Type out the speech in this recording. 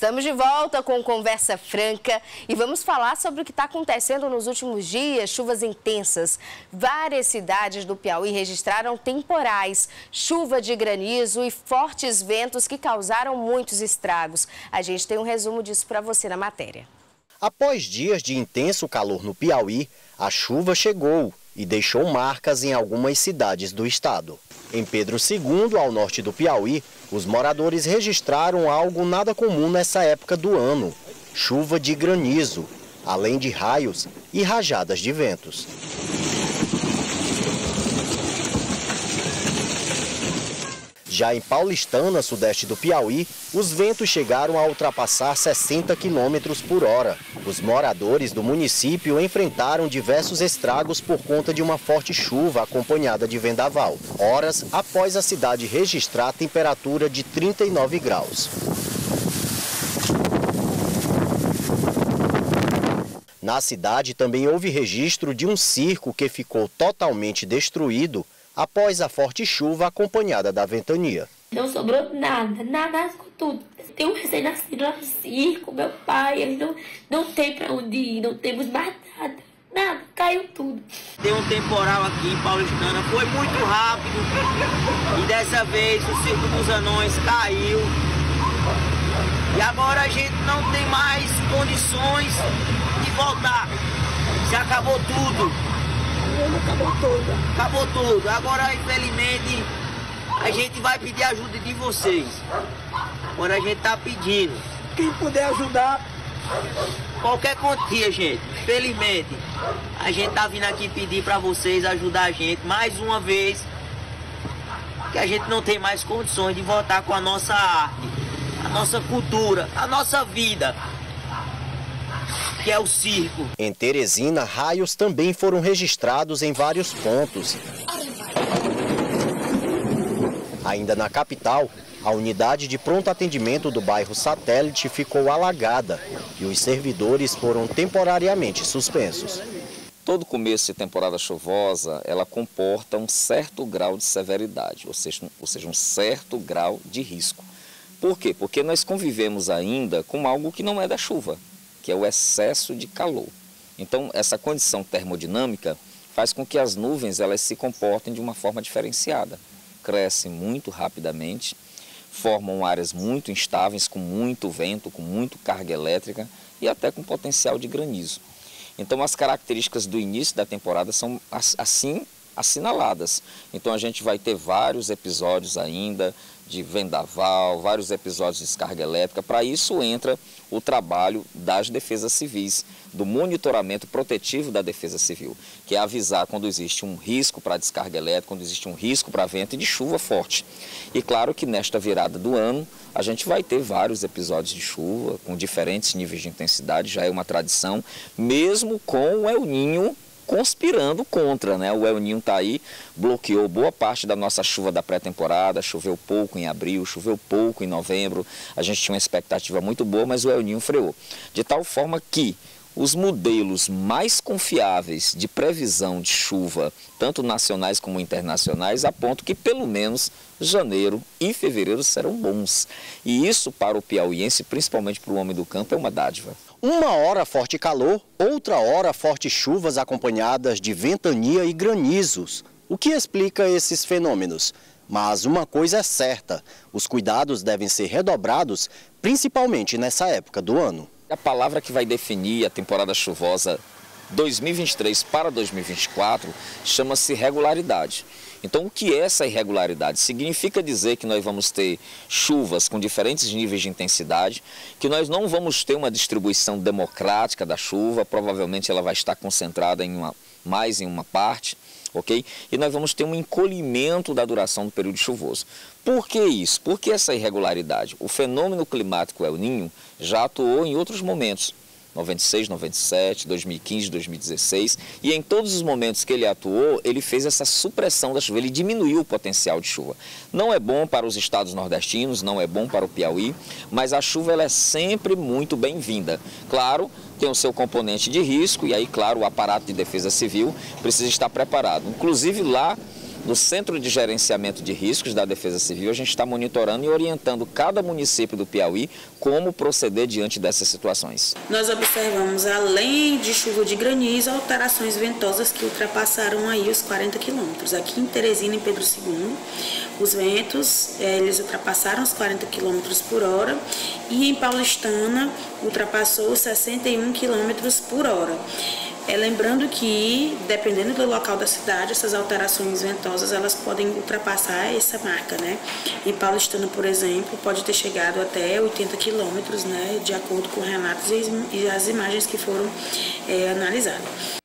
Estamos de volta com Conversa Franca e vamos falar sobre o que está acontecendo nos últimos dias, chuvas intensas. Várias cidades do Piauí registraram temporais, chuva de granizo e fortes ventos que causaram muitos estragos. A gente tem um resumo disso para você na matéria. Após dias de intenso calor no Piauí, a chuva chegou e deixou marcas em algumas cidades do estado. Em Pedro II, ao norte do Piauí, os moradores registraram algo nada comum nessa época do ano: chuva de granizo, além de raios e rajadas de ventos. Já em Paulistana, sudeste do Piauí, os ventos chegaram a ultrapassar 60 km por hora. Os moradores do município enfrentaram diversos estragos por conta de uma forte chuva acompanhada de vendaval, horas após a cidade registrar temperatura de 39 graus. Na cidade também houve registro de um circo que ficou totalmente destruído após a forte chuva acompanhada da ventania. Não sobrou nada, nada com tudo. Tem um recém-nascido lá no circo, meu pai, ele não, não tem para onde ir, não temos mais nada. Nada, caiu tudo. Tem um temporal aqui em Paulistana, foi muito rápido. E dessa vez o Circo dos Anões caiu. E agora a gente não tem mais condições de voltar. Se acabou tudo acabou tudo. Acabou tudo. Agora, infelizmente, a gente vai pedir ajuda de vocês. Agora a gente tá pedindo. Quem puder ajudar, qualquer quantia, gente. Felizmente, a gente tá vindo aqui pedir para vocês ajudar a gente mais uma vez. Que a gente não tem mais condições de voltar com a nossa arte, a nossa cultura, a nossa vida que é o circo. Em Teresina, raios também foram registrados em vários pontos. Ainda na capital, a unidade de pronto atendimento do bairro Satélite ficou alagada e os servidores foram temporariamente suspensos. Todo começo de temporada chuvosa, ela comporta um certo grau de severidade, ou seja, ou seja, um certo grau de risco. Por quê? Porque nós convivemos ainda com algo que não é da chuva que é o excesso de calor. Então, essa condição termodinâmica faz com que as nuvens elas se comportem de uma forma diferenciada. Crescem muito rapidamente, formam áreas muito instáveis, com muito vento, com muito carga elétrica e até com potencial de granizo. Então, as características do início da temporada são assim assinaladas. Então, a gente vai ter vários episódios ainda de vendaval, vários episódios de descarga elétrica. Para isso entra o trabalho das defesas civis, do monitoramento protetivo da defesa civil, que é avisar quando existe um risco para descarga elétrica, quando existe um risco para vento e de chuva forte. E claro que nesta virada do ano a gente vai ter vários episódios de chuva com diferentes níveis de intensidade, já é uma tradição, mesmo com o El Ninho conspirando contra, né? O El Ninho está aí, bloqueou boa parte da nossa chuva da pré-temporada, choveu pouco em abril, choveu pouco em novembro, a gente tinha uma expectativa muito boa, mas o El Ninho freou. De tal forma que os modelos mais confiáveis de previsão de chuva, tanto nacionais como internacionais, apontam que pelo menos janeiro e fevereiro serão bons. E isso para o piauiense, principalmente para o homem do campo, é uma dádiva. Uma hora forte calor, outra hora fortes chuvas acompanhadas de ventania e granizos. O que explica esses fenômenos? Mas uma coisa é certa, os cuidados devem ser redobrados, principalmente nessa época do ano. A palavra que vai definir a temporada chuvosa 2023 para 2024 chama-se regularidade. Então, o que é essa irregularidade? Significa dizer que nós vamos ter chuvas com diferentes níveis de intensidade, que nós não vamos ter uma distribuição democrática da chuva, provavelmente ela vai estar concentrada em uma, mais em uma parte, ok? E nós vamos ter um encolhimento da duração do período chuvoso. Por que isso? Por que essa irregularidade? O fenômeno climático El Ninho já atuou em outros momentos. 96, 97, 2015, 2016, e em todos os momentos que ele atuou, ele fez essa supressão da chuva, ele diminuiu o potencial de chuva. Não é bom para os estados nordestinos, não é bom para o Piauí, mas a chuva ela é sempre muito bem-vinda. Claro, tem o seu componente de risco, e aí, claro, o aparato de defesa civil precisa estar preparado. Inclusive lá do Centro de Gerenciamento de Riscos da Defesa Civil, a gente está monitorando e orientando cada município do Piauí como proceder diante dessas situações. Nós observamos, além de chuva de granizo, alterações ventosas que ultrapassaram aí os 40 quilômetros. Aqui em Teresina, em Pedro II, os ventos, eh, eles ultrapassaram os 40 quilômetros por hora e em Paulistana ultrapassou os 61 quilômetros por hora. É, lembrando que, dependendo do local da cidade, essas alterações ventosas elas podem ultrapassar essa marca, né? Em Paulistana, por exemplo, pode ter chegado até 80 quilômetros, né? De acordo com relatos e as imagens que foram é, analisadas.